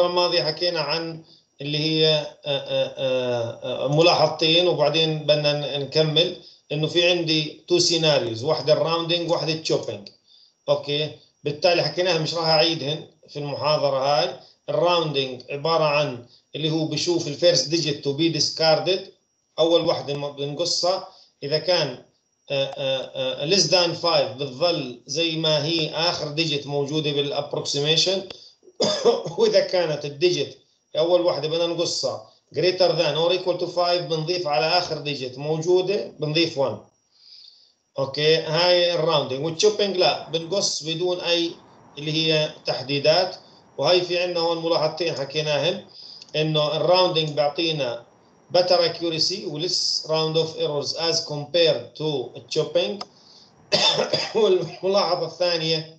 الماضية حكينا عن اللي هي ملاحظتين وبعدين بدنا نكمل إنه في عندي two scenarios واحدة ال rounding واحدة ال chopping okay؟ بالتالي حكيناها مش راح أعيدهن في المحاضرة هاي. ال rounding عبارة عن اللي هو بشوف ال first digit to be discarded أول واحدة بنقصها. إذا كان less than 5 بتظل زي ما هي آخر digit موجودة بال approximation واذا كانت ال digit أول واحدة بدنا نقصها. greater than or equal to 5 بنضيف على آخر digit موجودة؟ بنضيف 1 okay؟ هاي ال rounding وال chopping لا بنقص بدون أي اللي هي تحديدات. وهي في عندنا هون ملاحظتين حكيناهن إنه ال rounding بيعطينا better accuracy و less round off errors as compared to chopping. والملاحظة الثانية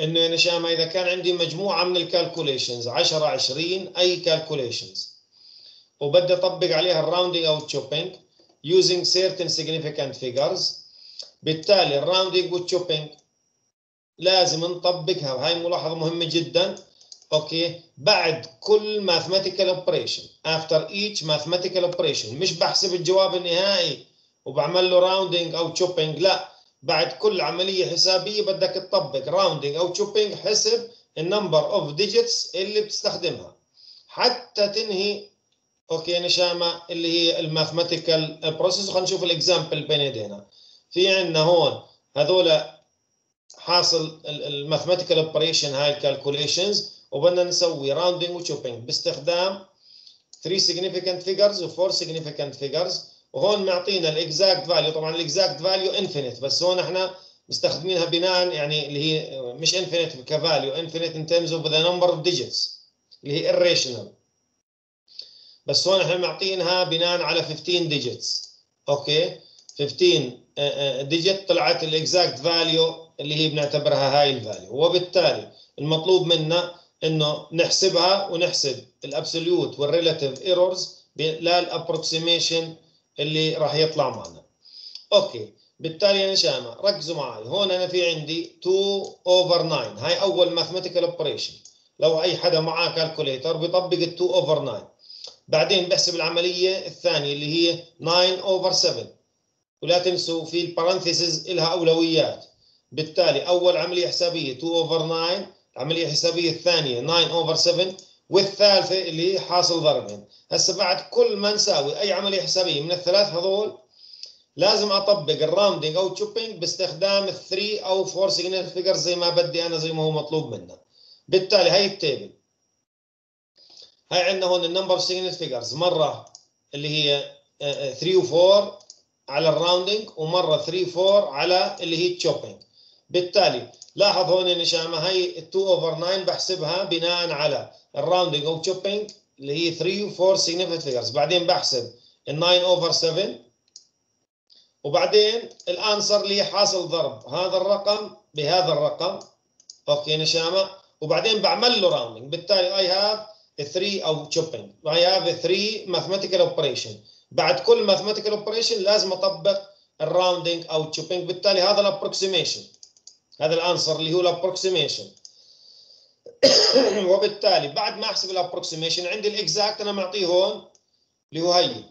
إنه يا نشامة إذا كان عندي مجموعة من ال calculations 10 20 أي calculations وبدي أطبق عليها ال rounding أو ال chopping using certain significant figures. بالتالي ال rounding وال chopping لازم نطبقها وهي ملاحظة مهمة جدا. okay؟ بعد كل mathematical operation after each mathematical operation. مش بحسب الجواب النهائي وبعمل له rounding أو chopping لا. بعد كل عملية حسابية بدك تطبق rounding أو chopping حسب ال number of digits اللي بتستخدمها. حتى تنهي okay نشامة اللي هي ال mathematical process خلينا نشوف ال example بين ايدينا في عندنا هون هذول حاصل ال mathematical operation هاي ال calculations وبدنا نسوي rounding و chopping باستخدام 3 significant figures و 4 significant figures. وهون معطينا ال exact value طبعا ال exact value infinite بس هون إحنا مستخدمينها بناء يعني اللي هي مش infinite ك value infinite in terms of the number of digits اللي هي irrational. بس هون إحنا معطينها بناء على 15 digits okay؟ 15 digit طلعت ال exact value اللي هي بنعتبرها هاي ال value وبالتالي المطلوب منا إنه نحسبها ونحسب ال absolute وال relative errors لل approximation اللي راح يطلع معنا. okay بالتالي يا نشامة ركزوا معي هون أنا في عندي 2 over 9 هاي أول mathematical operation لو أي حدا معاه calculator بيطبق ال 2 over 9 بعدين بحسب العملية الثانية اللي هي 9 over 7 ولا تنسوا في ال parentheses لها أولويات. بالتالي أول عملية حسابية 2 over 9 العملية الحسابية الثانية 9 over 7 والثالثة اللي حاصل ضربين هسه بعد كل ما نساوي أي عملية حسابية من الثلاث هذول لازم أطبق ال rounding أو chopping باستخدام ال three أو 4 significant figures زي ما بدي أنا زي ما هو مطلوب منا. بالتالي هاي ال table هاي عندنا هون ال number significant figures مرة اللي هي 3 و4 على ال rounding ومرة 3 4 على اللي هي ال chopping بالتالي لاحظ هون يا نشامه هي 2 over 9 بحسبها بناء على ال rounding أو chopping اللي هي 3 و 4 significant figures. بعدين بحسب ال 9 over 7 وبعدين ال answer اللي هي حاصل ضرب. هذا الرقم بهذا الرقم. okay نشامه وبعدين بعمل له rounding بالتالي I have 3 أو chopping I have 3 mathematical operation بعد كل mathematical operation لازم أطبق ال rounding أو chopping بالتالي هذا ال approximation هذا ال answer اللي هو ال approximation وبالتالي بعد ما أحسب ال approximation عندي ال exact أنا معطيه هون اللي هو هي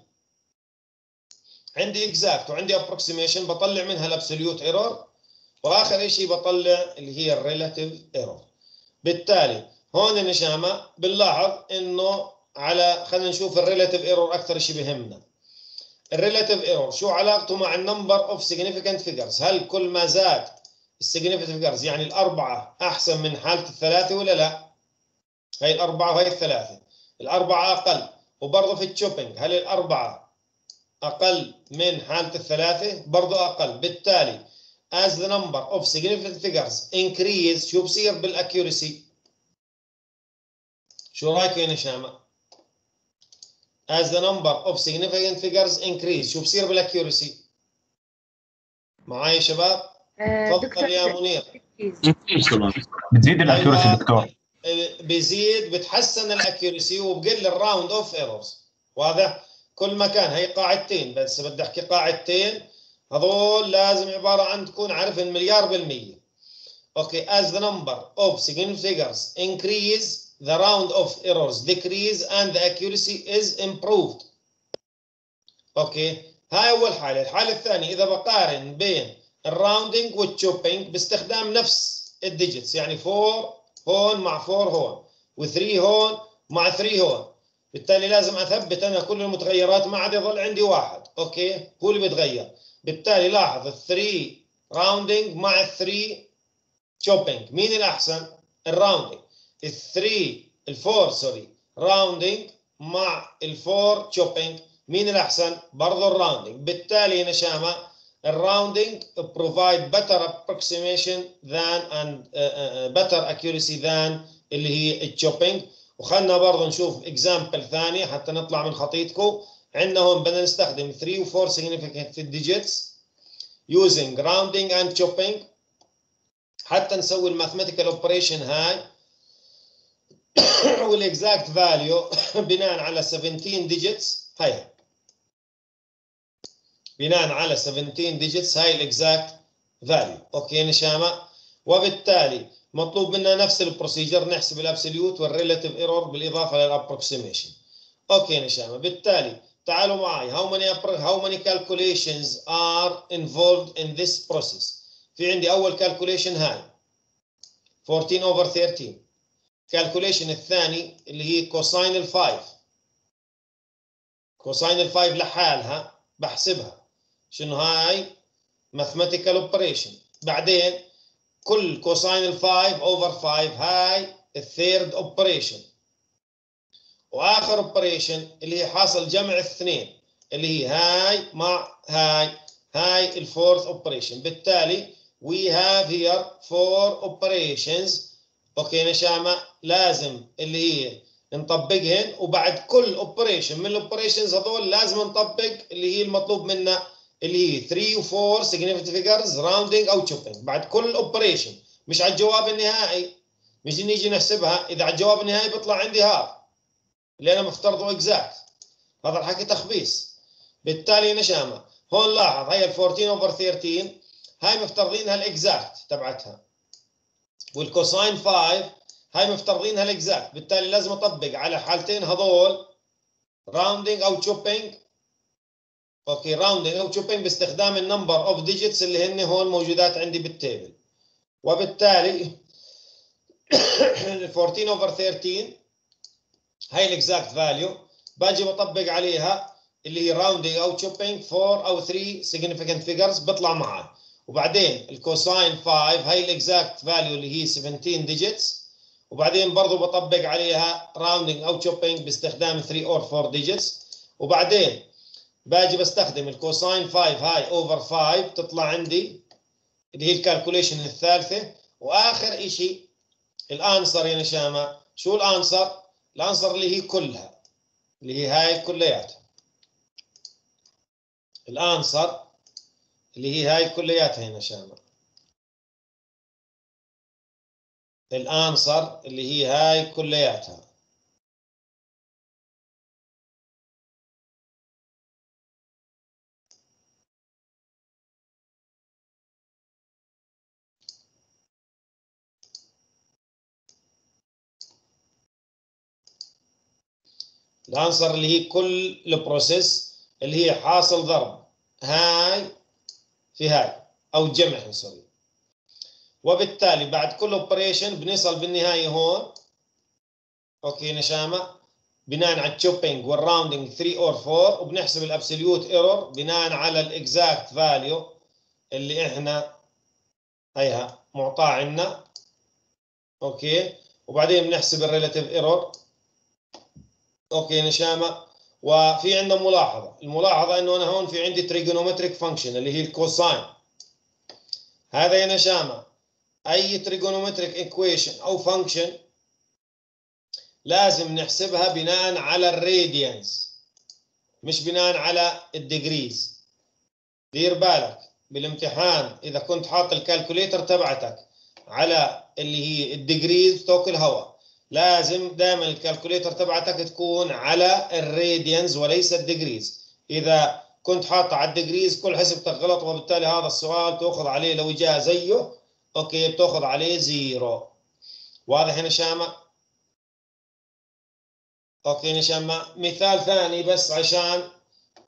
عندي exact وعندي approximation بطلع منها ال absolute error وآخر شيء بطلع اللي هي ال relative error. بالتالي هون النشامه بنلاحظ إنه على خلينا نشوف ال relative error أكثر شيء بهمنا. ال relative error شو علاقته مع ال number of significant figures هل كل ما زاد ال significant figures يعني الأربعة أحسن من حالة الثلاثة ولا لا؟ هي الأربعة وهي الثلاثة الأربعة أقل وبرضه في ال chopping هل الأربعة أقل من حالة الثلاثة؟ برضه أقل بالتالي as the number of significant figures increase شو بصير بال accuracy؟ شو رأيك يا نشامة؟ as the number of significant figures increase شو بصير بال accuracy؟ معاي يا شباب؟ تفضل يا منير. بتزيد ال accuracy دكتور. بيزيد بتحسن ال accuracy وبقل ال round off errors واضح؟ كل مكان. هي قاعدتين بس بدي احكي قاعدتين. هذول لازم عبارة عن تكون عارفهم مليون بالمية. okay as the number of significant figures increase the round off errors decrease and the accuracy is improved. okay هاي أول حالة. الحالة الثانية إذا بقارن بين ال rounding وال chopping باستخدام نفس ال digits يعني 4 هون مع 4 هون و3 هون مع 3 هون. بالتالي لازم أثبت أنا كل المتغيرات ما عاد يظل عندي واحد. okay؟ هو اللي بيتغير. بالتالي لاحظ ال 3 rounding مع ال 3 chopping مين الأحسن؟ ال rounding ال 3 ال 4 sorry rounding مع ال 4 chopping مين الأحسن؟ برضه ال rounding بالتالي نشامة ال rounding provide better approximation than and uh, uh, better accuracy than اللي هي ال chopping وخلنا برضه نشوف example ثاني حتى نطلع من خطيتكم. عندنا هون بدنا نستخدم 3 و 4 significant digits using rounding and chopping. حتى نسوي ال mathematical operation هاي. وال exact value بناء على 17 digits هاي بناء على 17 digits هاي ال exact value okay نشامة. وبالتالي مطلوب منا نفس ال procedure نحسب ال absolute وال relative error بالإضافة لل approximation okay نشامة. بالتالي تعالوا معي. How many how many calculations are involved in this process في عندي أول calculation هاي. 14 over 13 calculation الثاني اللي هي cosine ال 5 cosine ال 5 لحالها بحسبها. شنو هاي mathematical operation. بعدين كل cosine ال 5 over 5 هاي ال third operation وآخر operation اللي هي حاصل جمع الاثنين اللي هي هاي مع هاي هاي ال fourth operation بالتالي we have here four operations. okay نشامة لازم اللي هي نطبقهن وبعد كل operation من ال operations هذول لازم نطبق اللي هي المطلوب منا اللي هي 3 و 4 significant figures rounding أو chopping بعد كل operation مش على الجواب النهائي. مش نيجي نحسبها. إذا على الجواب النهائي بيطلع عندي هذا اللي أنا مفترضه exact هذا الحكي تخبيص. بالتالي نشامه هون لاحظ. هي ال 14 over 13 هاي مفترضينها ال exact تبعتها. وال cosine 5 هاي مفترضينها ال exact بالتالي لازم أطبق على حالتين هذول. rounding أو chopping okay rounding أو chopping باستخدام ال number of digits اللي هن هون موجودات عندي بال table. وبالتالي 14 over 13 هاي ال exact value باجي بطبق عليها اللي هي rounding أو chopping 4 أو 3 significant figures بيطلع معي وبعدين ال cosine 5 هاي ال exact value اللي هي 17 digits وبعدين برضه بطبق عليها rounding أو chopping باستخدام 3 or 4 digits وبعدين باجي بستخدم ال cosine 5 هاي over 5 تطلع عندي اللي هي ال calculation الثالثة. وآخر شيء ال answer يا نشامة. شو ال answer؟ ال answer اللي هي كلها اللي هي هاي كلياتها ال answer اللي هي هاي كلياتها يا نشامة ال answer اللي هي هاي كلياتها. ال answer اللي هي كل ال process اللي هي حاصل ضرب هاي في هاي أو جمع sorry. وبالتالي بعد كل operation بنصل بالنهاية هون. okay نشامة. بناء على ال chopping وال rounding 3 or 4 وبنحسب ال absolute error بناء على ال exact value اللي إحنا هيها معطاه عندنا okay. وبعدين بنحسب ال relative error okay نشامة. وفي عندنا ملاحظة. الملاحظة إنه أنا هون في عندي trigonometric function اللي هي ال cosine هذا يا نشامة أي trigonometric equation أو function لازم نحسبها بناء على ال radians مش بناء على ال degrees دير بالك بالامتحان إذا كنت حاط ال calculator تبعتك على اللي هي ال degrees توكل هواء لازم دائما ال calculator تبعتك تكون على ال radians وليس ال degrees. إذا كنت حاطه على ال degrees كل حسبتك غلط وبالتالي هذا السؤال تأخذ عليه لو جاء زيه okay بتأخذ عليه zero. واضح يا نشامة. okay نشامة مثال ثاني بس عشان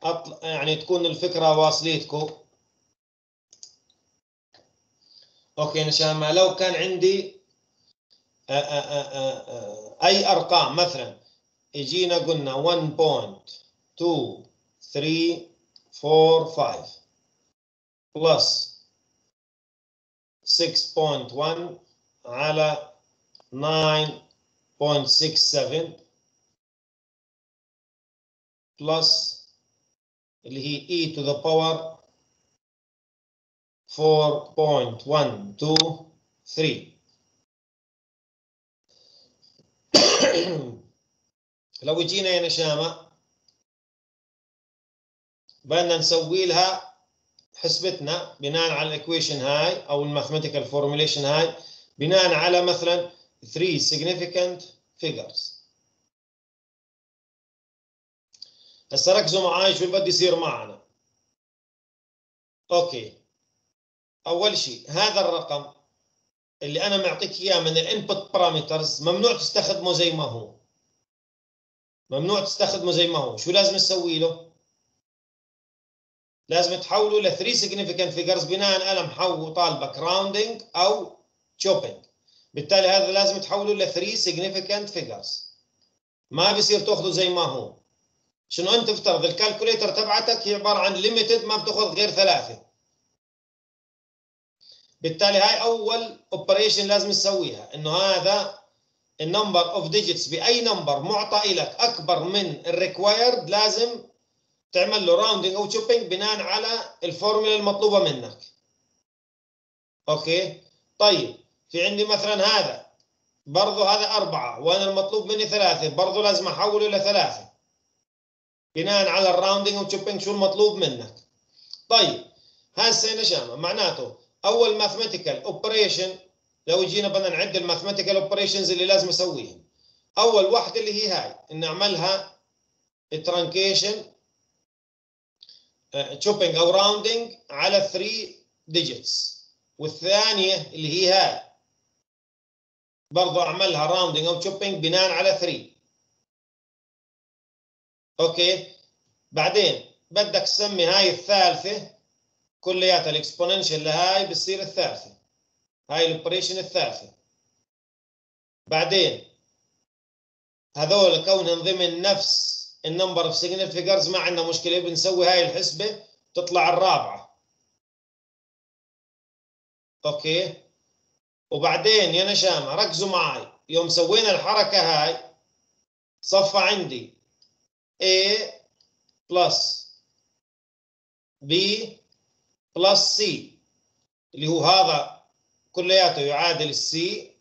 أطل... يعني تكون الفكرة واصلتكم okay نشامة لو كان عندي أي أرقام؟ مثلا يجينا قلنا 1.2345 plus 6.1 على 9.67 plus اللي هي e to the power 4.123 لو جينا يا نشامة بدنا نسوي لها حسبتنا بناء على ال equation هاي أو ال mathematical formulation هاي بناء على مثلا 3 significant figures. هسه ركزوا معي شو اللي بده يصير معنا. okay. أول شيء هذا الرقم اللي أنا معطيك إياه من ال input parameters ممنوع تستخدمه زي ما هو. ممنوع تستخدمه زي ما هو. شو لازم تسوي له؟ لازم تحوله ل 3 significant figures بناء ما هو طالبك rounding أو chopping بالتالي هذا لازم تحوله ل 3 significant figures. ما بيصير تأخذه زي ما هو. شنو أنت تفترض ال calculator تبعتك هي عبارة عن limited ما بتأخذ غير ثلاثة. بالتالي هاي أول operation لازم تسويها. إنه هذا ال number of digits بأي number معطى لك أكبر من ال required لازم تعمل له rounding أو chopping بناء على الفورمولا المطلوبة منك. okay؟ طيب في عندي مثلا هذا. برضه هذا أربعة. وأنا المطلوب مني ثلاثة. برضه لازم أحوله لثلاثة بناء على ال rounding وال chopping شو المطلوب منك. طيب هسه نشامة معناته أول mathematical operation لو جينا بدنا نعد ال mathematical operations اللي لازم أسويهم أول واحدة اللي هي هاي نعملها truncation chopping أو rounding على 3 digits والثانية اللي هي هاي برضو أعملها rounding أو chopping بناء على 3 okay؟ بعدين بدك تسمي هاي الثالثة كلياتها ال exponential لهاي بتصير الثالثة. هاي ال operation الثالثة. بعدين هذول كونهم ضمن نفس ال number of significant figures ما عندنا مشكلة بنسوي هاي الحسبة تطلع الرابعة. okay؟ وبعدين يا نشامة ركزوا معي يوم سوينا الحركة هاي صفى عندي A plus B plus C اللي هو هذا كلياته يعادل ال C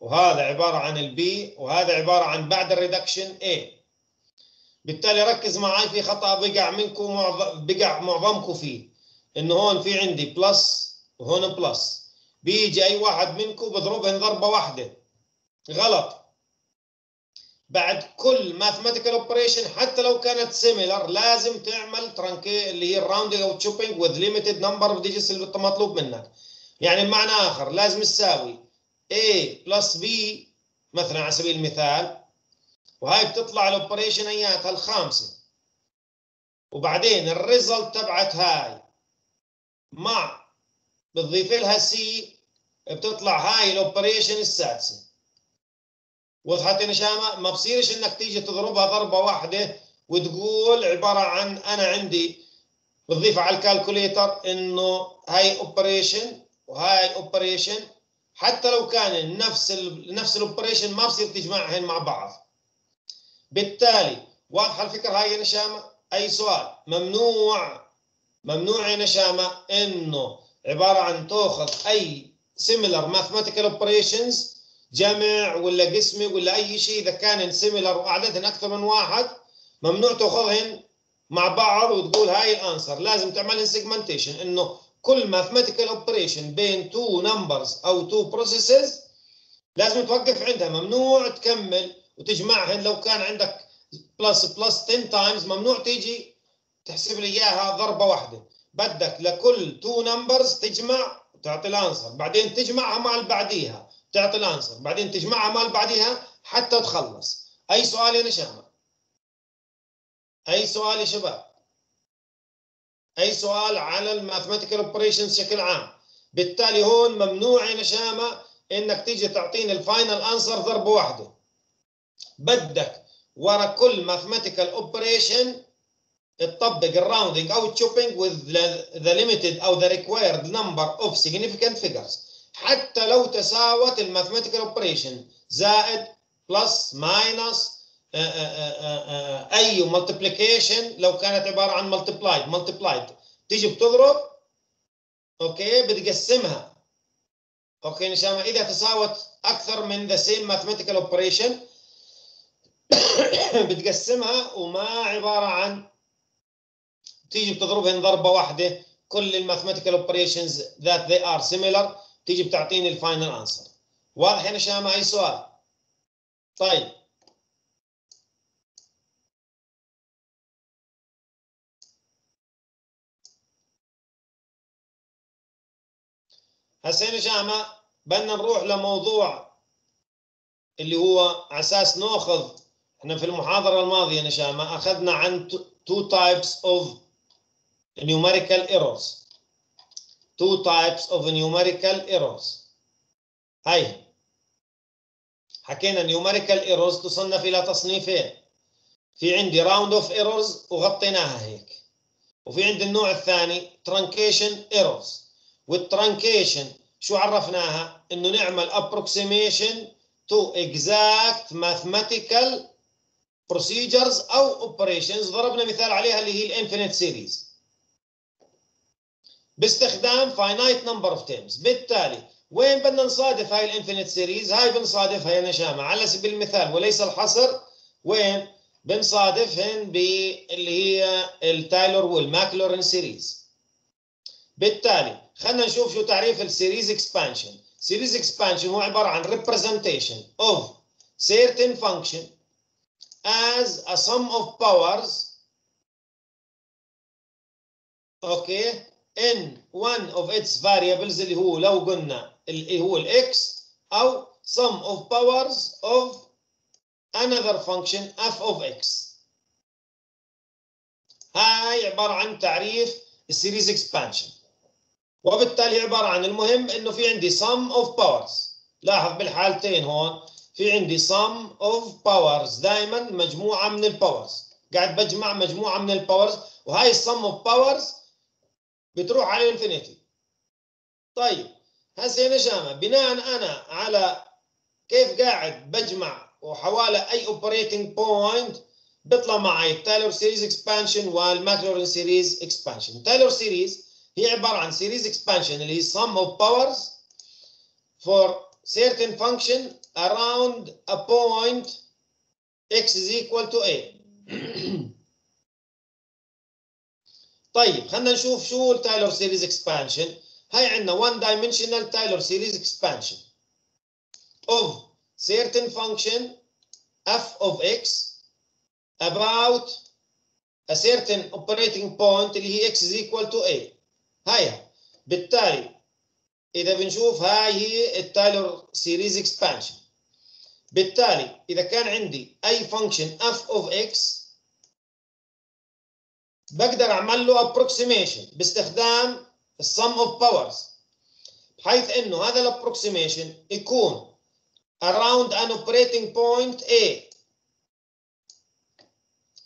وهذا عبارة عن ال B وهذا عبارة عن بعد ال reduction A. بالتالي ركز معي في خطأ بقع منكم بقع معظمكم فيه. إنه هون في عندي plus وهون plus بيجي أي واحد منكم بضربهن ضربة واحدة. غلط. بعد كل mathematical operation حتى لو كانت similar لازم تعمل trunca- اللي هي ال rounding أو chopping with limited number of digits اللي مطلوب منك. يعني بمعنى آخر لازم تساوي A plus B مثلا على سبيل المثال وهاي بتطلع ال operation أياتها الخامسة. وبعدين ال result تبعت هاي مع بتضيف لها C بتطلع هاي ال operation السادسة. وضحت نشامة ما بصيرش إنك تيجي تضربها ضربة واحدة وتقول عبارة عن أنا عندي بتضيفها على ال calculator إنه هاي operation وهاي operation حتى لو كان نفس ال نفس ال operation ما بصير تجمعهن مع بعض. بالتالي واضحة الفكرة هاي يا نشامة؟ أي سؤال؟ ممنوع. ممنوع يا نشامة إنه عبارة عن تأخذ أي similar mathematical operations جمع ولا قسمة ولا أي شيء إذا كان similar وعددهن أكثر من واحد ممنوع تأخذهن مع بعض وتقول هاي ال answer لازم تعملهن segmentation إنه كل mathematical operation بين two numbers أو two processes لازم توقف عندها. ممنوع تكمل وتجمعهن. لو كان عندك plus plus 10 times ممنوع تيجي تحسب لي إياها ضربة واحدة. بدك لكل two numbers تجمع وتعطي ال answer بعدين تجمعها مع اللي بعديها تعطي ال answer بعدين تجمعها مع اللي بعديها حتى تخلص. أي سؤال يا نشامة؟ أي سؤال يا شباب؟ أي سؤال على ال mathematical operations بشكل عام؟ بالتالي هون ممنوع يا نشامة إنك تيجي تعطيني ال final answer ضربه واحدة. بدك ورا كل mathematical operation تطبق ال rounding أو ال chopping with the limited أو the required number of significant figures. حتى لو تساوت ال mathematical operation زائد plus minus أي multiplication لو كانت عبارة عن multiplied multiplied تيجي بتضرب okay بتقسمها. okay نشامة إذا تساوت أكثر من the same mathematical operation بتقسمها وما عبارة عن تيجي بتضربهن ضربة واحدة كل ال mathematical operations ذات they are similar. تيجي بتعطيني ال final answer واضح يا نشامة اي سؤال. طيب. هسه يا نشامة بدنا نروح لموضوع اللي هو على أساس نأخذ إحنا في المحاضرة الماضية نشامة أخذنا عن two types of numerical errors. Two types of numerical errors هاي حكينا numerical errors تصنف إلى تصنيفين في عندي round off errors وغطيناها هيك وفي عندي النوع الثاني truncation errors وال truncation شو عرفناها انه نعمل approximation to exact mathematical procedures أو operations ضربنا مثال عليها اللي هي ال infinite series باستخدام finite number of terms. بالتالي وين بدنا نصادف هاي ال infinite series هاي بنصادفها يا نشامة على سبيل المثال وليس الحصر وين بنصادفهن باللي هي ال Taylor وال Maclaurin series بالتالي خلينا نشوف شو تعريف ال series expansion series expansion هو عبارة عن representation of certain function as a sum of powers. okay in one of its variables اللي هو لو قلنا اللي هو ال x أو sum of powers of another function f of x. هاي عبارة عن تعريف ال series expansion وبالتالي عبارة عن المهم إنه في عندي sum of powers. لاحظ بالحالتين هون في عندي sum of powers. دائما مجموعة من ال powers قاعد بجمع مجموعة من ال powers وهاي sum of powers بتروح على ال infinity طيب هسه يا نشامة بناء أنا على كيف قاعد بجمع وحوالي أي operating point بيطلع معي ال Taylor series expansion وال Maclaurin series expansion Taylor series هي عبارة عن series expansion اللي هي sum of powers for certain function around a point x is equal to a. طيب خلينا نشوف شو التايلور سيريز اكسبانشن هاي عندنا one dimensional Taylor series expansion. Of certain function f of x about a certain operating point اللي هي x is equal to a. هاي بالتالي إذا بنشوف هاي هي ال Taylor series expansion بالتالي إذا كان عندي أي function f of x بقدر أعمل له approximation باستخدام ال sum of powers بحيث إنه هذا ال approximation يكون around an operating point A.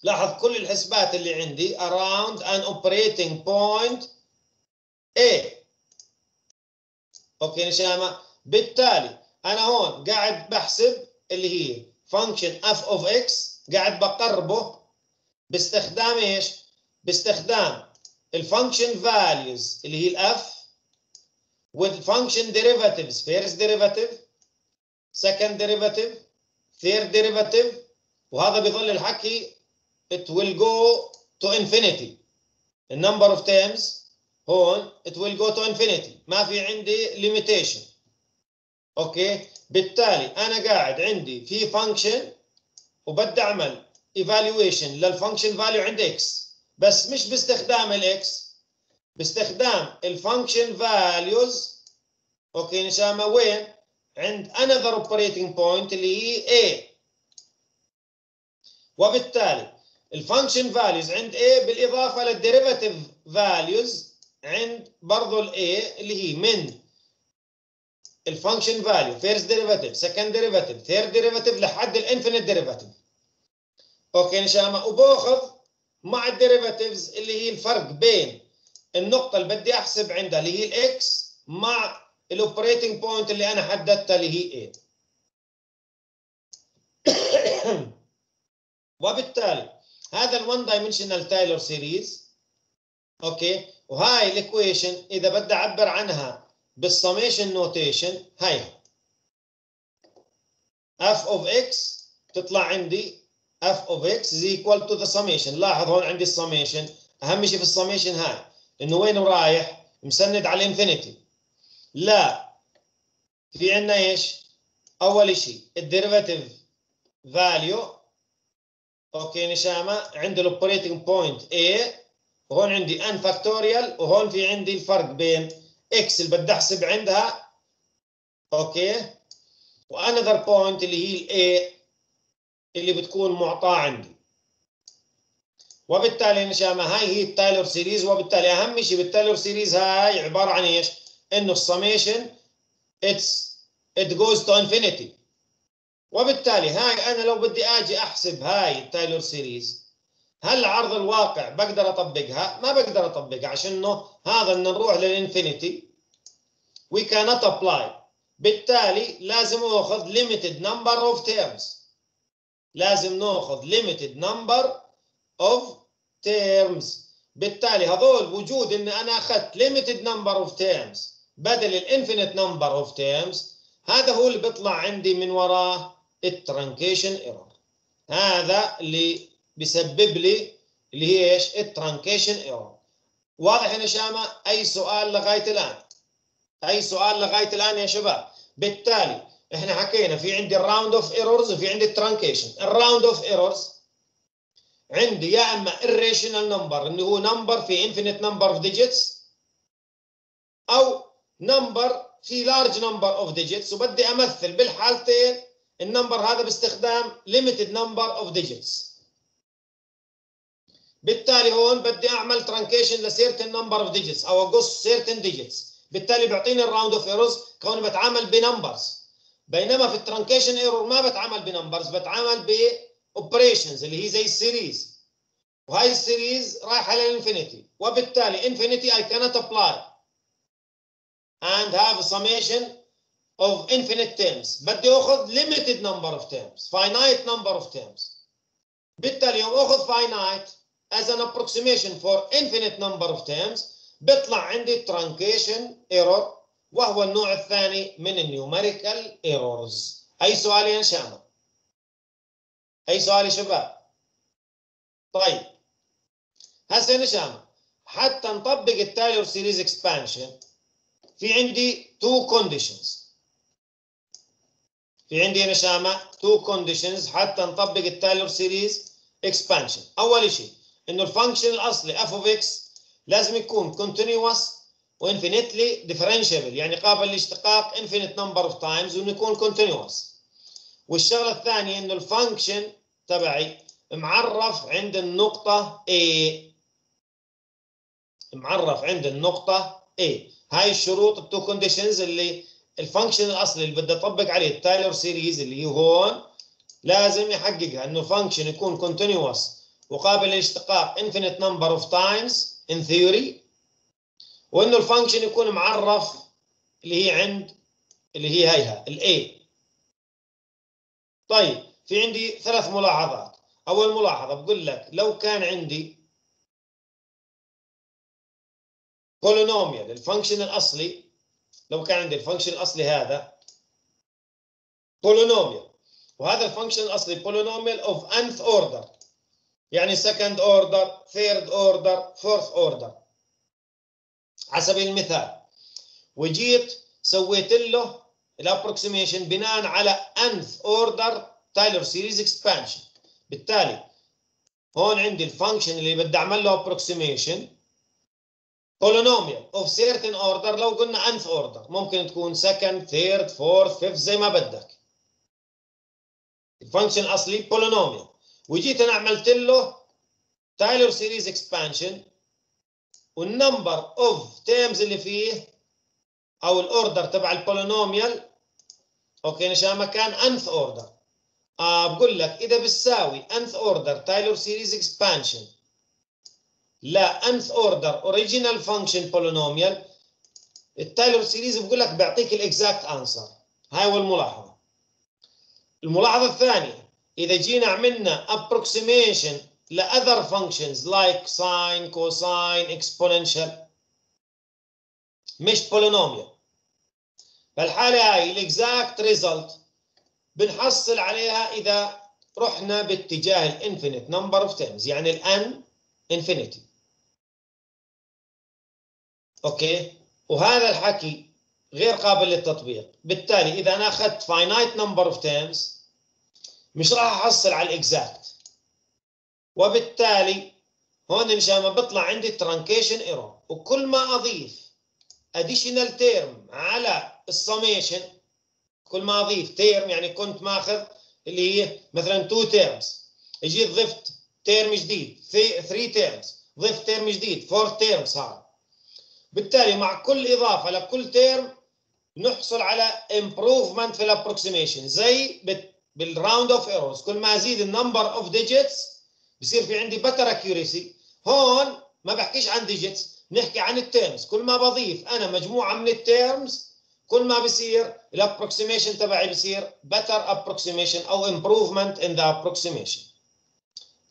لاحظ كل الحسبات اللي عندي around an operating point A. okay نشامة بالتالي أنا هون قاعد بحسب اللي هي function f of x قاعد بقربه باستخدام إيش؟ باستخدام ال function values اللي هي ال f function derivatives first derivative second derivative third derivative وهذا بيظل الحكي it will go to infinity the number of terms هون it will go to infinity ما في عندي limitation okay بالتالي أنا قاعد عندي في function وبدي اعمل evaluation لل function value عند x بس مش باستخدام ال x باستخدام ال function values. أوكي نسمى وين؟ عند another operating point اللي هي a. وبالتالي ال function values عند A بالإضافة لل derivative values عند برضه ال A اللي هي من ال function value first derivative second derivative third derivative لحد ال infinite derivative okay ان وباخذ مع ال derivatives اللي هي الفرق بين النقطة اللي بدي أحسب عندها اللي هي ال x مع ال operating point اللي أنا حددتها اللي هي A. وبالتالي هذا ال one dimensional Taylor series okay؟ وهاي ال equation إذا بدي أعبر عنها بال summation notation هاي f of x تطلع عندي f of x is equal to the summation. لاحظ هون عندي السميشن أهم شيء في السميشن هاي إنه وين رايح؟ مسند على ال infinity لا. في عندنا إيش؟ أول شيء ال derivative value okay نشامة. عند ال operating point A. وهون عندي n factorial وهون في عندي الفرق بين x اللي بدي أحسب عندها. okay. و another point اللي هي ال A. اللي بتكون معطاة عندي وبالتالي نشامه هاي هي ال Taylor series وبالتالي أهم شيء بال Taylor series هاي عبارة عن إيش؟ إنه السميشن إتس it goes to infinity وبالتالي هاي أنا لو بدي آجي أحسب هاي ال Taylor series هل عرض الواقع بقدر أطبقها؟ ما بقدر أطبقها عشان هذا إن نروح لل infinity we cannot apply بالتالي لازم أخذ limited number of terms لازم ناخذ limited number of terms. بالتالي هذول وجود إن أنا أخذت limited number of terms بدل ال infinite number of terms هذا هو اللي بيطلع عندي من وراه ال truncation error هذا اللي بيسبب لي اللي هي إيش؟ ال truncation error واضح يا نشامة؟ أي سؤال لغاية الآن؟ أي سؤال لغاية الآن يا شباب؟ بالتالي إحنا حكينا في عندي ال round off errors وفي عندي ال truncation ال round off errors عندي يا أما irrational number اللي هو number في infinite number of digits أو number في large number of digits. وبدي أمثل بالحالتين ال number هذا باستخدام limited number of digits. بالتالي هون بدي أعمل truncation ل certain number of digits أو أقص certain digits. بالتالي بيعطيني ال round off errors كوني بتعامل ب numbers بينما في ال truncation error ما بتعامل ب numbers بتعامل ب operations اللي هي زي ال series وهاي ال series رايحه لل infinity وبالتالي infinity I cannot apply and have a summation of infinite terms بدي اخذ limited number of terms finite number of terms بالتالي يوم اخذ finite as an approximation for infinite number of terms بيطلع عندي truncation error وهو النوع الثاني من ال numerical errors. أي سؤال يا نشامى؟ أي سؤال يا شباب؟ طيب. هسه نشامة حتى نطبق ال Taylor series expansion في عندي two conditions في عندي نشامة two conditions حتى نطبق ال Taylor series expansion أول شيء إنه ال function الأصلي f of x لازم يكون continuous و infinitely differentiable يعني قابل للاشتقاق infinite number of times وإنه يكون continuous والشغلة الثانية إنه ال function تبعي معرف عند النقطة A. معرف عند النقطة A. هاي الشروط ال two conditions اللي ال function الأصلي اللي بدي أطبق عليه ال Taylor series اللي هي هون لازم يحققها إنه function يكون continuous وقابل للاشتقاق infinite number of times in theory وإنه ال function يكون معرف اللي هي عند اللي هي هيها ال a طيب في عندي ثلاث ملاحظات. أول ملاحظة بقول لك لو كان عندي polynomial ال function الأصلي لو كان عندي ال function الأصلي هذا polynomial وهذا ال function الأصلي polynomial of nth order يعني second order third order fourth order. على سبيل المثال وجيت سويت له ال approximation بناء على nth order Taylor series expansion بالتالي هون عندي ال function اللي بدي أعمل له approximation polynomial of certain order لو قلنا nth order ممكن تكون second third fourth fifth زي ما بدك. ال function الاصلي polynomial. وجيت أنا عملت له Taylor series expansion وال number of terms اللي فيه أو ال order تبع ال polynomial أوكي نشامه كان nth order آه بقول لك إذا بتساوي nth order Taylor series expansion ل nth order original function polynomial ال Taylor series بقول لك بيعطيك ال exact answer هاي هو الملاحظة. الملاحظة الثانية إذا جينا عملنا approximation ل other functions like sine cosine exponential. مش polynomial. فالحالة هاي ال exact result بنحصل عليها إذا رحنا باتجاه ال infinite number of terms يعني ال n infinity أوكي؟ وهذا الحكي غير قابل للتطبيق. بالتالي إذا أنا أخذت finite number of terms مش راح أحصل على ال exact وبالتالي هون مشان ما بيطلع عندي truncation error وكل ما أضيف additional term على السميشن كل ما أضيف term يعني كنت ماخذ اللي هي مثلا 2 terms جيت ضفت term جديد 3 terms ضفت term جديد 4 terms هذا. بالتالي مع كل إضافة لكل term نحصل على improvement في ال approximation زي بال round off errors كل ما أزيد ال number of digits بصير في عندي better accuracy هون ما بحكيش عن digits نحكي عن ال terms كل ما بضيف أنا مجموعة من ال terms كل ما بصير ال approximation تبعي بصير better approximation أو improvement in the approximation.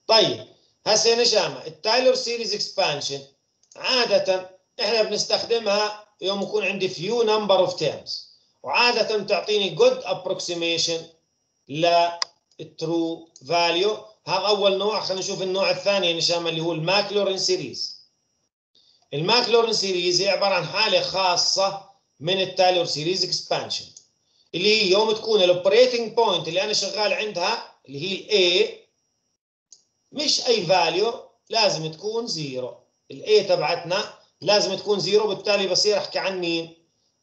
طيب هسه نشامة ال Taylor series expansion عادة إحنا بنستخدمها يوم يكون عندي few number of terms. وعادة تعطيني good approximation لل true value هذا أول نوع خلينا نشوف النوع الثاني نشامة اللي هو ال Maclaurin series. ال Maclaurin series هي عبارة عن حالة خاصة من ال Taylor series expansion اللي هي يوم تكون ال operating point اللي أنا شغال عندها اللي هي ال a مش أي value لازم تكون zero ال a تبعتنا لازم تكون zero بالتالي بصير أحكي عن مين؟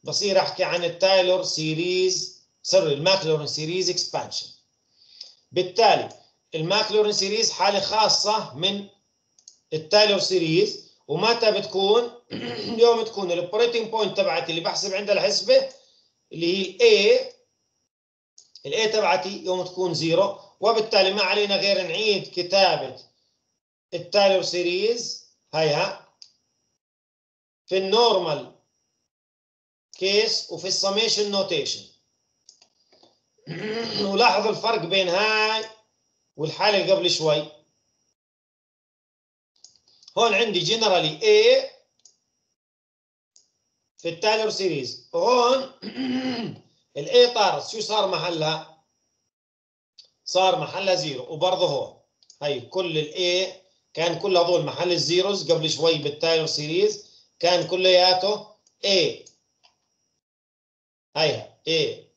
بصير أحكي عن ال Taylor series sorry ال Maclaurin series expansion بالتالي ال Maclaurin series حالة خاصة من ال Taylor series ومتى بتكون؟ يوم تكون ال operating point تبعتي اللي بحسب عندها الحسبة اللي هي ال a ال a تبعتي يوم تكون zero وبالتالي ما علينا غير نعيد كتابة ال Taylor series هيها في ال normal case وفي ال summation notation ولاحظ الفرق بين هاي والحالة اللي قبل شوي. هون عندي generally A في ال Taylor series هون ال a طارت. شو صار محلها؟ صار محلها zero وبرضه هون. هي كل ال a كان كل هذول محل ال zeros قبل شوي بال Taylor series كان كلياته A. هيها A.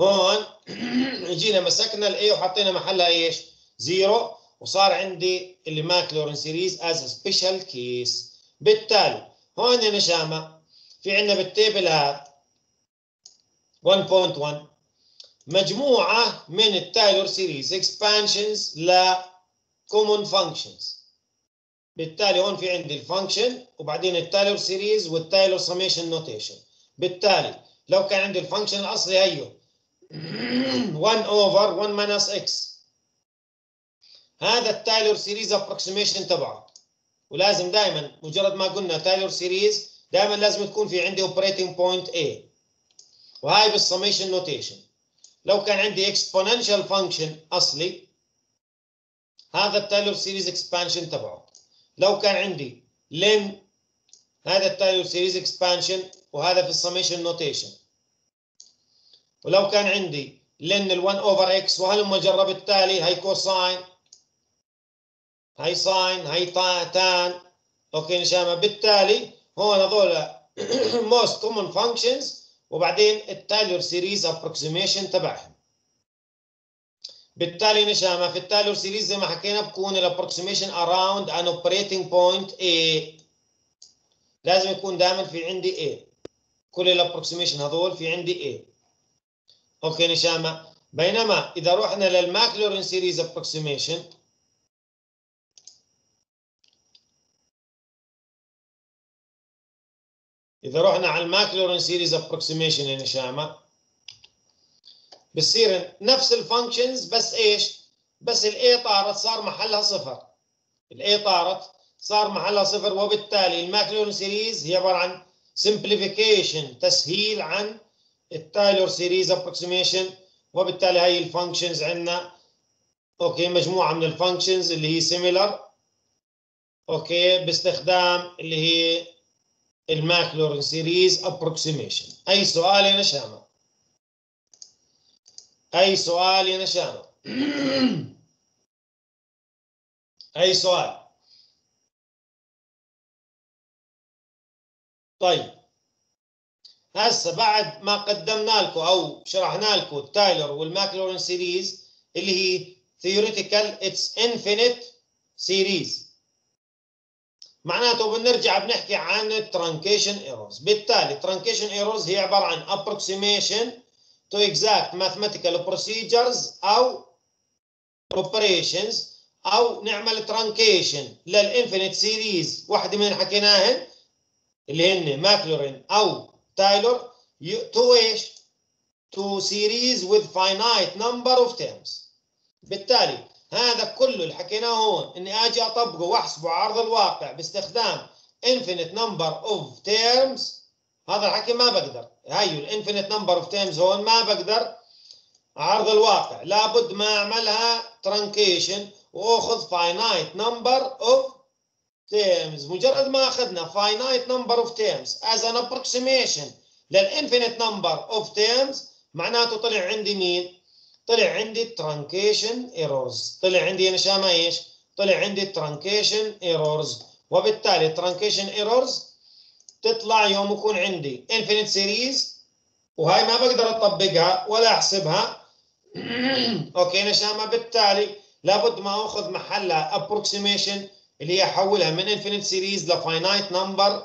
هون جينا مسكنا ال a وحطينا محلها إيش؟ zero. وصار عندي اللي Maclaurin series as special case بالتالي هون يا نشامة في عندنا بال table هذا 1.1 مجموعة من ال Taylor series expansions ل common functions. بالتالي هون في عندي ال function وبعدين التايلور سيريز وال Taylor summation notation بالتالي لو كان عندي ال function الأصلي هيو 1 over 1 minus x هذا ال Taylor series approximation تبعه. ولازم دائما مجرد ما قلنا Taylor series دائما لازم تكون في عندي operating point A. وهاي بال summation notation لو كان عندي exponential function أصلي هذا ال Taylor series expansion تبعه. لو كان عندي ln هذا ال Taylor series expansion وهذا في ال summation notation ولو كان عندي ln ال1 over x وهلم جرا بالتالي؟ هي cosine هي sine هي tan okay نشامه بالتالي هون هذول most common functions وبعدين ال Taylor series approximation تبعهم. بالتالي نشامه في ال Taylor series زي ما حكينا بكون ال approximation around an operating point A. لازم يكون دائما في عندي A. كل ال approximation هذول في عندي A. okay نشامه بينما إذا رحنا لل Maclaurin series approximation إذا رحنا على ال Maclaurin series approximation يا نشامة. بتصير نفس ال functions بس إيش؟ بس ال a طارت صار محلها صفر. ال a طارت صار محلها صفر وبالتالي ال Maclaurin series هي عبارة عن simplification تسهيل عن ال Taylor series approximation وبالتالي هاي ال functions عندنا. okay مجموعة من ال functions اللي هي similar okay باستخدام اللي هي ال Maclaurin series approximation أي سؤال يا نشامة؟ أي سؤال يا نشامة؟ أي سؤال؟ طيب. هسه بعد ما قدمنا لكم أو شرحنا لكم ال Taylor وال Maclaurin series اللي هي theoretical it's infinite series. معناته بنرجع بنحكي عن ال truncation errors بالتالي ال truncation errors هي عبارة عن approximation to exact mathematical procedures أو operations أو نعمل truncation لل infinite series واحدة من حكيناهن اللي هن Maclaurin أو Taylor to إيش؟ to series with finite number of terms. بالتالي هذا كله اللي حكيناه هون إني آجي أطبقه وأحسبه على أرض الواقع باستخدام infinite number of terms. هذا الحكي ما بقدر. هاي ال infinite number of terms هون ما بقدر. عرض الواقع. لابد ما أعملها ترانكيشن وأخذ finite number of terms مجرد ما اخذنا finite number of terms as an approximation. للinfinite number of terms معناته طلع عندي مين؟ طلع عندي truncation errors. طلع عندي أنا شامة إيش؟ طلع عندي truncation errors. وبالتالي truncation errors تطلع يوم يكون عندي infinite series وهاي ما بقدر اطبقها ولا احسبها okay نشامة بالتالي لابد ما اخذ محلها approximation اللي هي احولها من infinite series ل finite number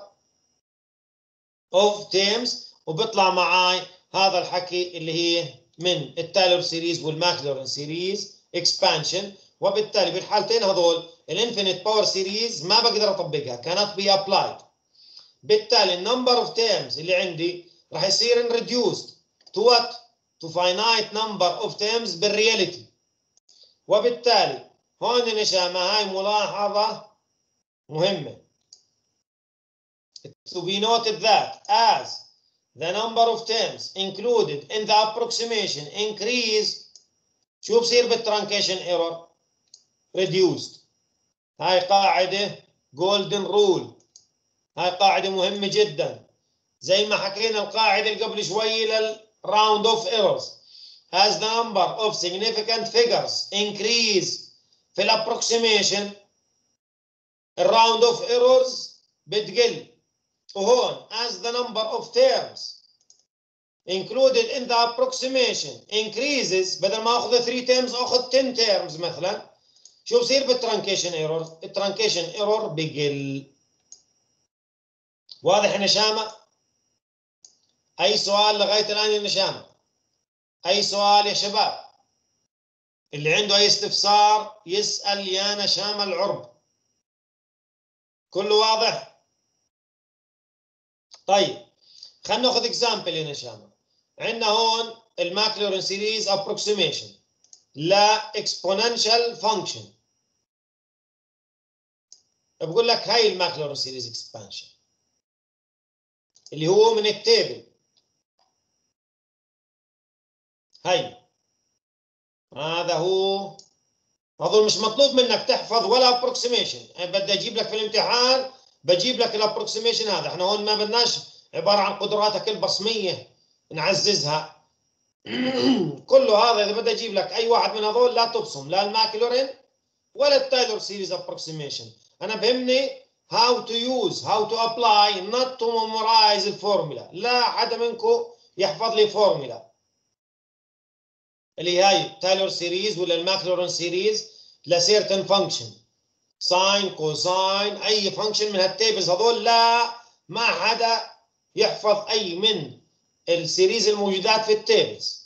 of terms وبيطلع معاي هذا الحكي اللي هي من ال Taylor series وال Maclaurin series expansion وبالتالي بالحالتين هذول ال infinite power series ما بقدر أطبقها cannot be applied. بالتالي ال number of terms اللي عندي راح يصير reduced to what to finite number of terms بال reality وبالتالي هون نشامة هاي ملاحظة مهمة to be noted that as the number of terms included in the approximation increase شو بصير بال truncation error reduced هاي قاعدة golden rule هاي قاعدة مهمة جدا زي ما حكينا القاعدة قبل شوي لل round off errors as the number of significant figures increase في ال approximation ال round off errors بتقل وهون as the number of terms included in the approximation increases بدل ما أخذ 3 terms أخذ 10 terms مثلا. شو بصير بال truncation error ال truncation error بقل. واضح يا نشامة؟ أي سؤال لغاية الآن يا نشامة؟ أي سؤال يا شباب؟ اللي عنده أي استفسار يسأل يا نشامة العرب. كله واضح؟ طيب خلينا ناخذ example يا نشامة. عندنا هون ال Maclaurin series approximation ل exponential function بقول لك هاي ال Maclaurin series expansion اللي هو من ال table. هاي. هذا هو اظن مش مطلوب منك تحفظ ولا approximation بدي أجيب لك في الامتحان بجيب لك ال approximation هذا. إحنا هون ما بدناش عبارة عن قدراتك البصمية نعززها. كله هذا إذا بدي أجيب لك أي واحد من هذول لا تبصم لا ال Maclaurin ولا ال Taylor series approximation أنا بهمني how to use how to apply not to memorize الفورمولا. لا حدا منكم يحفظ لي فورمولا. اللي هاي Taylor series ولا ال Maclaurin series ل certain function sine cosine أي function من هال tables هذول لا ما حدا يحفظ أي من ال series الموجودات في ال tables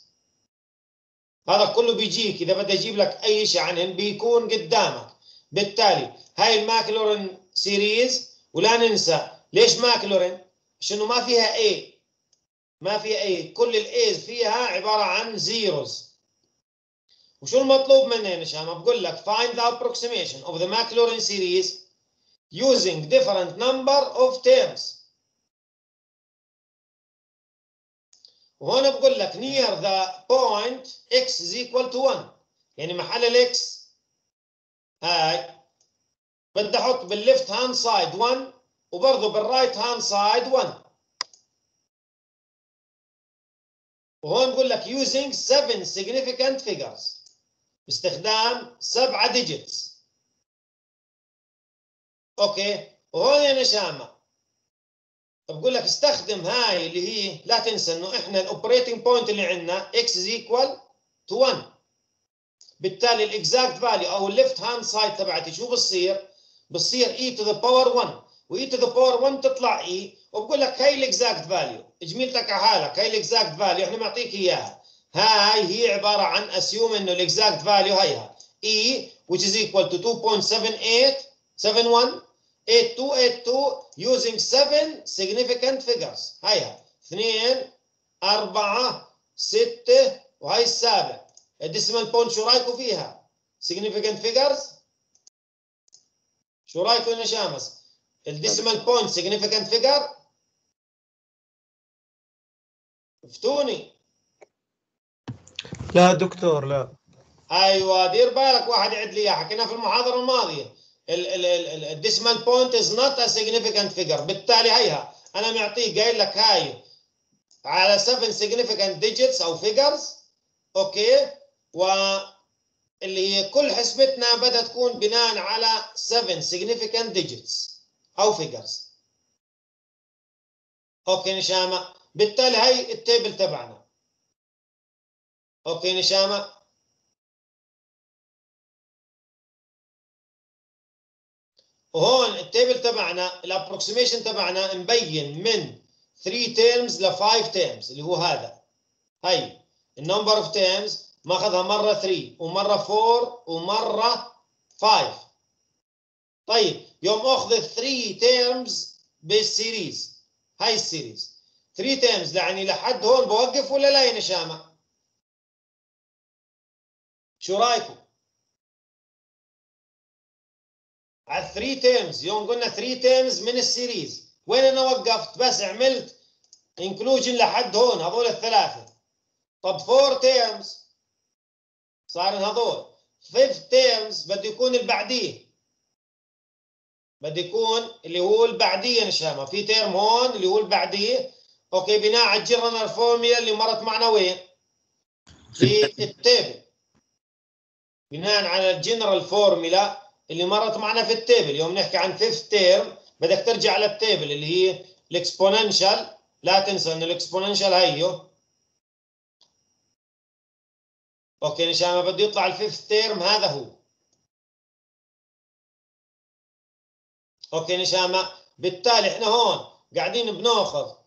هذا كله بيجيك إذا بدي أجيب لك أي شيء عنهم بيكون قدامك. بالتالي هاي ال Maclaurin series ولا ننسى ليش Maclaurin شنو ما فيها A. ما فيها A. كل ال a's فيها عبارة عن zeros وشو المطلوب مننا يا شباب بقول لك find the approximation of the Maclaurin series using different number of terms وهون بقول لك near the point x is equal to 1 يعني محل ال x هاي بدي أحط بال left hand side 1 وبرضه بال right hand side 1 وهون بقول لك using 7 significant figures باستخدام سبعة digits. أوكي؟ وهون يا نشامة. بقول لك استخدم هاي اللي هي لا تنسى إنه إحنا ال operating point اللي عندنا x is equal to 1 بالتالي ال exact value أو ال left hand side تبعتي شو بصير؟ بصير e to the power 1 و e to the power 1 تطلع e. وبقول لك هاي ال exact value جميلتك على حالك هاي ال exact value إحنا معطيك إياها. هاي هي عبارة عن assume انه ال exact value هيها. E which is equal to 2.7871 8282 using 7 significant figures. هيها. 2 4 6 وهي السابع. ال decimal point شو رأيكم فيها؟ significant figures شو رأيكم يا نشامى؟ ال decimal point significant figure افتوني. لا دكتور لا. أيوه دير بالك واحد يعد لي حكينا في المحاضرة الماضية. ال decimal point is not a significant figure. بالتالي هيها أنا معطيك قايل لك هاي. على 7 significant digits أو figures أوكي؟ واللي هي كل حسبتنا بدها تكون بناء على 7 significant digits أو figures. أوكي نشامة؟ بالتالي هي ال table تبعنا. أوكي نشامة. وهون ال table تبعنا ال approximation تبعنا مبين من 3 terms ل 5 terms اللي هو هذا. هي ال number of terms ماخذها مرة 3 ومرة 4 ومرة 5 طيب يوم أخذ 3 terms بال series هاي ال series 3 terms يعني لحد هون بوقف ولا لا يا نشامة؟ شو رأيكم؟ على 3 terms يوم قلنا 3 terms من ال series. وين أنا وقفت؟ بس عملت inclusion لحد هون هذول الثلاثة. طب 4 terms صار هذول. 5 terms بده يكون اللي بعديه بده يكون اللي هو اللي بعديه نشامه في term هون اللي هو اللي بعديه أوكي بناء على ال general formula اللي مرت معنا وين؟ في ال table بناء على ال general formula اللي مرت معنا في ال table. يوم نحكي عن fifth term بدك ترجع لل table اللي هي ال exponential لا تنسى إنه ال exponential هيو أوكي نشامه بده يطلع ال fifth term هذا هو. أوكي نشامه بالتالي إحنا هون قاعدين بناخذ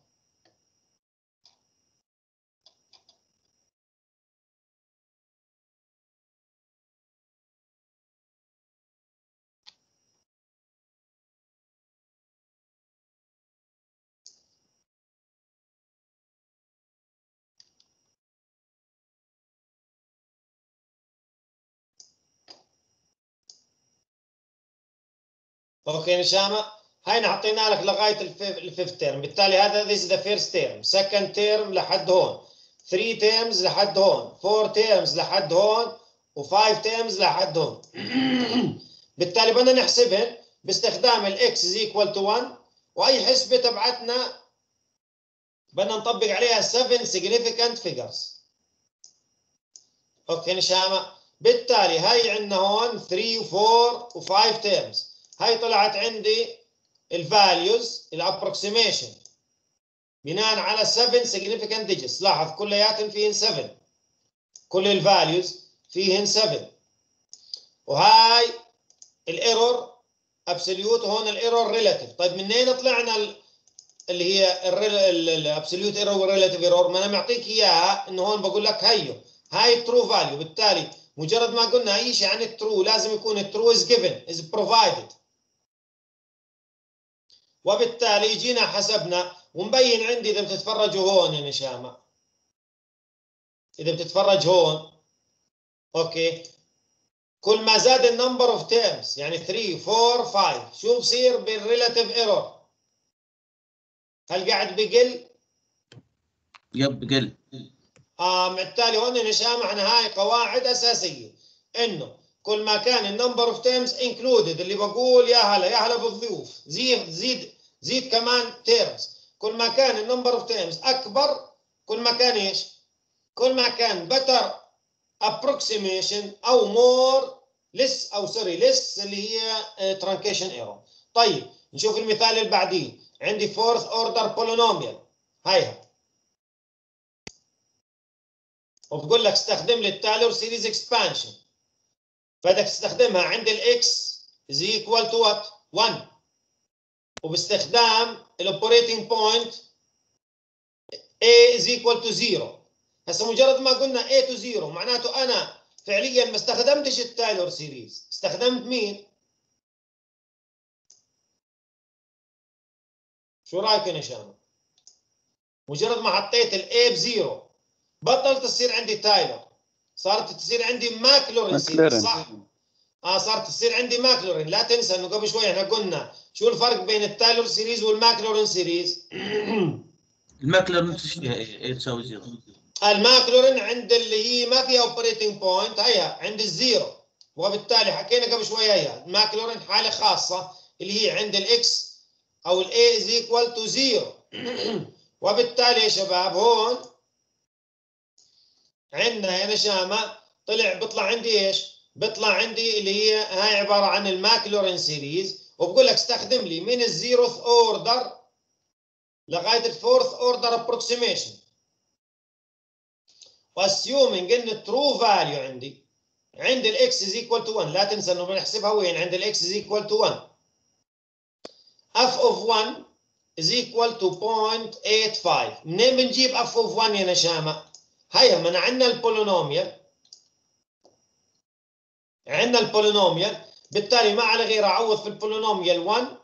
أوكي نشامة هاي حطينا لك لغاية ال fifth term بالتالي هذا is the first term. Second term لحد هون. 3 terms لحد هون. 4 terms لحد هون. و5 terms لحد هون. بالتالي بدنا نحسبهن باستخدام ال x is equal to 1 وأي حسبة تبعتنا بدنا نطبق عليها 7 significant figures. okay نشامة بالتالي هاي عندنا هون 3 و4 و5 terms. هاي طلعت عندي ال values ال approximation بناء على 7 significant digits. لاحظ كلياتهم فيهن 7 كل ال values فيهن 7 وهاي ال error absolute وهون ال error relative طيب منين طلعنا اللي هي ال absolute error وال relative error ما أنا معطيك إياها إنه هون بقول لك هيو. هاي ال true value بالتالي مجرد ما قلنا أي شيء عن ال true لازم يكون ال true is given is provided وبالتالي جينا حسبنا ومبين عندي إذا بتتفرجوا هون يا نشامة. إذا بتتفرج هون. okay. كل ما زاد ال number of terms يعني 3 4 5 شو بصير بال relative error هل قاعد بقل؟ بقل. آه بالتالي هون نشامة إحنا هاي قواعد أساسية. إنه كل ما كان ال number of terms included اللي بقول يا هلا يا هلا بالضيوف. زيد زيد زيد كمان terms كل ما كان ال number of terms أكبر كل ما كان إيش؟ كل ما كان better approximation أو more less أو sorry less اللي هي آه، truncation error. طيب نشوف المثال اللي بعديه. عندي fourth order polynomial. هيها وبقول لك استخدم لي ال Taylor series expansion بدك تستخدمها عند ال x is equal to what? 1 وباستخدام ال operating point a is equal to 0 هسه مجرد ما قلنا a to 0 معناته أنا فعليا ما استخدمتش ال Taylor series استخدمت مين؟ شو رأيك يا نشامى مجرد ما حطيت ال a ب zero بطلت تصير عندي Taylor صارت تصير عندي Maclaurin. صح. آه صارت تصير عندي Maclaurin. لا تنسى إنه قبل شوي إحنا قلنا شو الفرق بين ال Taylor series وال Maclaurin series؟ الـ Maclaurin فيها ال a تساوي zero؟ ال Maclaurin عند اللي هي ما فيها operating point هيا عند ال zero. وبالتالي حكينا قبل شوي هيا ال Maclaurin حالة خاصة اللي هي عند ال x أو ال a is equal to zero وبالتالي يا شباب هون عندنا يا نشامه طلع بيطلع عندي إيش؟ بيطلع عندي اللي هي هاي عبارة عن ال Maclaurin series وبقول لك استخدم لي من ال zeroth order لغاية ال fourth order approximation و assuming إن ال true value عندي عند ال x is equal to 1 لا تنسى إنه بنحسبها وين؟ عند ال x is equal to 1 f of 1 is equal to 0.85 منين بنجيب f of 1 يا نشامه هيا من عندنا ال polynomial. عندنا ال polynomial. بالتالي ما على غير أعوض في ال polynomial 1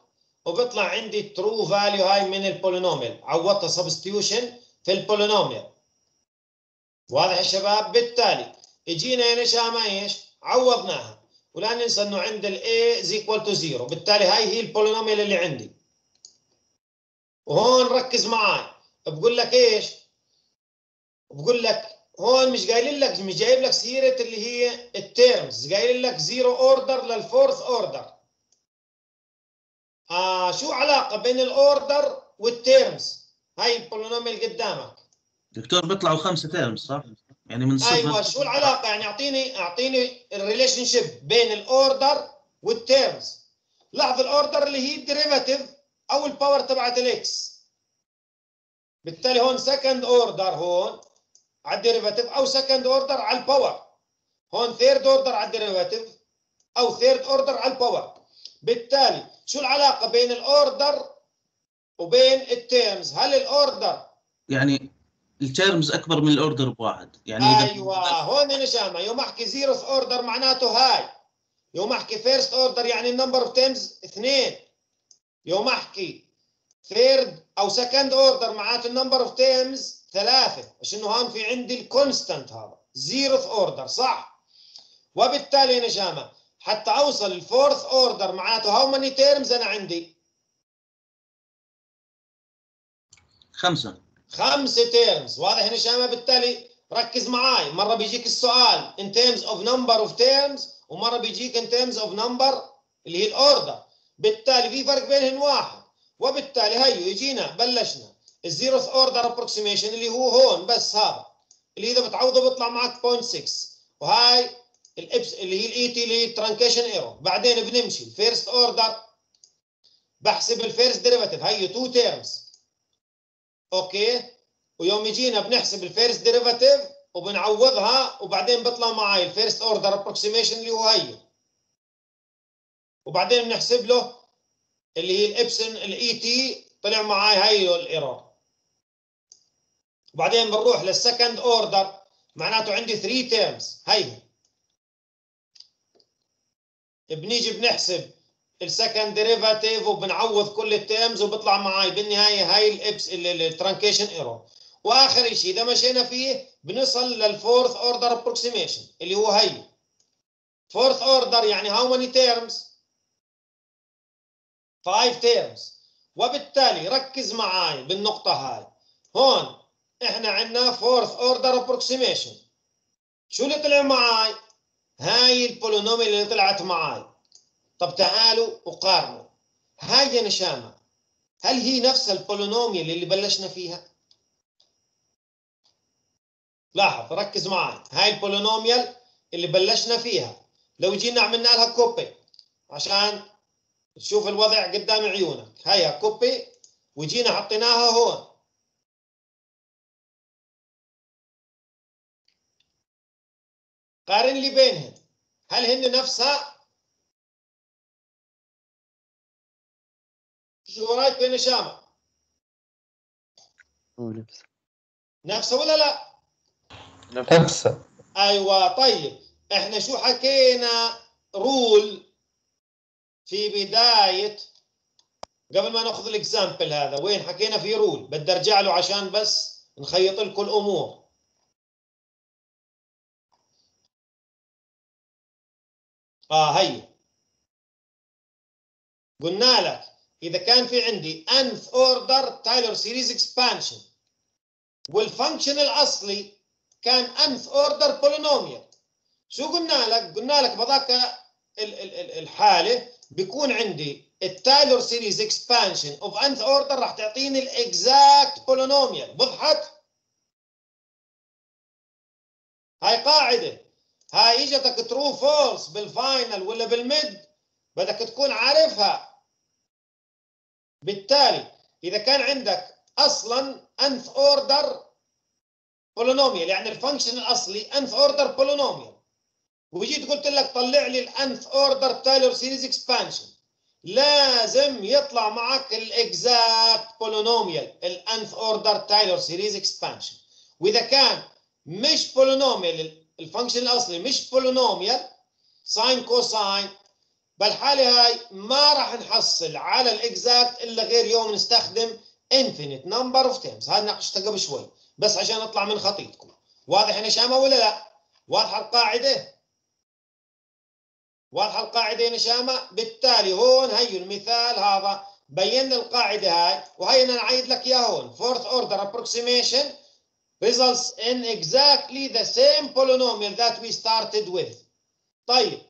وبيطلع عندي ال true value هاي من ال polynomial. عوضتها substitution في ال polynomial. واضح يا شباب؟ بالتالي اجينا يا نشامه إيش؟ عوضناها. ولا ننسى إنه عند ال a is equal to 0 بالتالي هاي هي ال polynomial اللي عندي. وهون ركز معي بقول لك إيش؟ بقول لك هون مش قايل لك مش جايب لك سيرة اللي هي ال terms قايل لك zero order لل fourth order آه شو علاقة بين ال order وال terms هاي ال polynomial قدامك. دكتور بيطلعوا خمسة terms صح؟ يعني من صفر. أيوه شو العلاقة؟ يعني أعطيني أعطيني ال relationship بين ال order وال terms لاحظ ال order اللي هي ال derivative أو ال power تبعت ال x بالتالي هون second order هون. على ال derivative أو second order على ال power هون third order على ال derivative أو third order على ال power بالتالي شو العلاقة بين ال order وبين ال terms هل ال order يعني ال terms أكبر من ال order بواحد. يعني أيوه هون نشامة يوم أحكي zeroth order معناته هاي. يوم أحكي first order يعني ال number of terms اثنين. يوم أحكي third أو second order معناته ال number of terms ثلاثة مش إنه هون في عندي ال constant هذا zeroth order صح؟ وبالتالي يا نشامه حتى أوصل ال fourth order معناته how many terms أنا عندي؟ خمسة. خمسة terms واضح يا نشامة بالتالي ركز معاي. مرة بيجيك السؤال in terms of number of terms ومرة بيجيك in terms of number اللي هي ال order بالتالي في فرق بينهم واحد. وبالتالي هيو اجينا بلشنا. ال zeroth order approximation اللي هو هون بس هذا. اللي إذا بتعوضه بيطلع معك 0.6 وهاي الابس اللي هي ال Et اللي هي ال truncation error بعدين بنمشي. ال first order بحسب ال first derivative have two terms okay؟ ويوم يجينا بنحسب ال first derivative وبنعوضها وبعدين بيطلع معي ال first order approximation اللي هو هي وبعدين بنحسب له اللي هي ال epsilon ال Et طلع معي هي ال error وبعدين بنروح لل second order معناته عندي 3 terms هي بنيجي بنحسب ال second derivative وبنعوض كل ال terms وبيطلع معي بالنهاية هاي ال epsilon ال truncation error وآخر شيء إذا مشينا فيه بنصل لل fourth order approximation اللي هو هي fourth order يعني how many terms 5 terms وبالتالي ركز معي بالنقطة هاي. هون إحنا عندنا fourth order approximation شو اللي طلع معي هاي ال polynomial اللي طلعت معي طب تعالوا وقارنوا. هاي يا نشامة هل هي نفس ال polynomial اللي بلشنا فيها؟ لاحظ ركز معي هاي ال polynomial اللي بلشنا فيها. لو جينا عملنا لها copy عشان تشوف الوضع قدام عيونك. هيا كوبي وجينا حطيناها هون. قارن لي بينهن هل هن نفسها شو رايك بين شامة هو نفسه نفسها ولا لا؟ نفسه أيوه طيب. إحنا شو حكينا؟ rule في بداية قبل ما نأخذ ال example هذا وين حكينا في rule بدي أرجع له عشان بس نخيط لكم الأمور. آه هي قلنا لك إذا كان في عندي nth order Taylor series expansion وال function الاصلي كان nth order polynomial. شو قلنا لك؟ قلنا لك بذاك ال- ال- ال- الحالة بيكون عندي ال Taylor series expansion of nth order راح تعطيني ال exact polynomial. وضحت هاي قاعدة. هاي اجتك true false بال final ولا بال mid بدك تكون عارفها. بالتالي إذا كان عندك أصلا nth order polynomial يعني ال function الأصلي nth order polynomial وجيت قلت لك طلع لي ال nth order Taylor series expansion لازم يطلع معك ال exact polynomial ال nth order Taylor series expansion وإذا كان مش polynomial ال function الاصلي مش polynomial sine cosine. بالحالة هاي ما راح نحصل على الاكزاكت إلا غير يوم نستخدم infinite number of terms. هذا ناقشتها قبل شوي بس عشان اطلع من خطيتكم. واضح يا نشامه ولا لا؟ واضحة القاعدة؟ واضحة القاعدة يا نشامة؟ بالتالي هون هي المثال هذا. بينا القاعدة هاي وهي أنا نعيد لك إياها هون. Fourth order approximation results in exactly the same polynomial that we started with طيب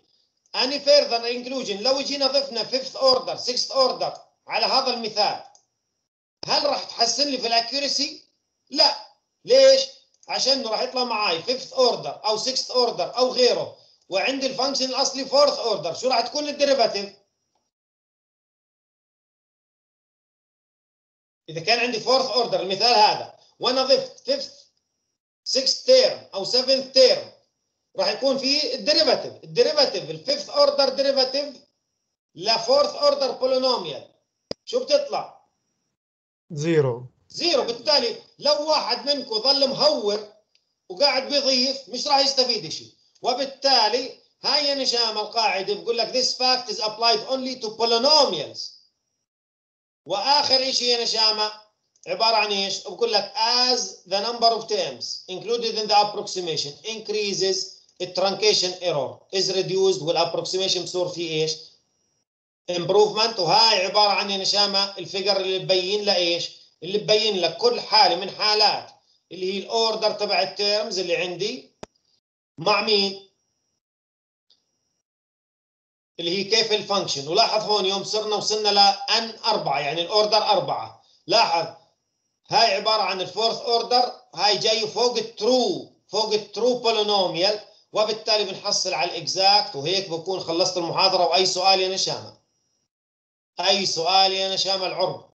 any further inclusion لو جينا ضفنا fifth order sixth order على هذا المثال هل راح تحسن لي في ال accuracy؟ لا ليش؟ عشان راح يطلع معي fifth order أو sixth order أو غيره وعندي ال function الأصلي fourth order شو راح تكون ال derivative؟ إذا كان عندي fourth order المثال هذا وأنا ضفت fifth sixth term أو seventh term راح يكون في الديريفاتيف الديريفاتيف الفيفث اوردر ديريفاتيف لفورث اوردر بولينوميال شو بتطلع؟ zero. zero. بالتالي لو واحد منكم ظل متهور وقاعد بيضيف مش راح يستفيد شيء وبالتالي هاي يا نشامة القاعدة بقول لك this fact is applied only to polynomials. وآخر شيء يا نشامة عبارة عن إيش؟ بقول لك as the number of terms included in the approximation increases the truncation error is reduced والapproximation بصير فيه إيش؟ improvement وهاي عبارة عن يا نشامة ال figure اللي ببين لها إيش؟ اللي ببين لك كل حالة من حالات اللي هي ال order تبع ال terms اللي عندي مع مين؟ اللي هي كيف ال function ولاحظ هون يوم صرنا وصلنا لـ n أربعة يعني ال order أربعة لاحظ هاي عبارة عن ال fourth order هاي جاي فوق ال true فوق ال true polynomial وبالتالي بنحصل على ال exact وهيك بكون خلصت المحاضرة. وأي سؤال يا نشامة؟ أي سؤال يا نشامة العرب؟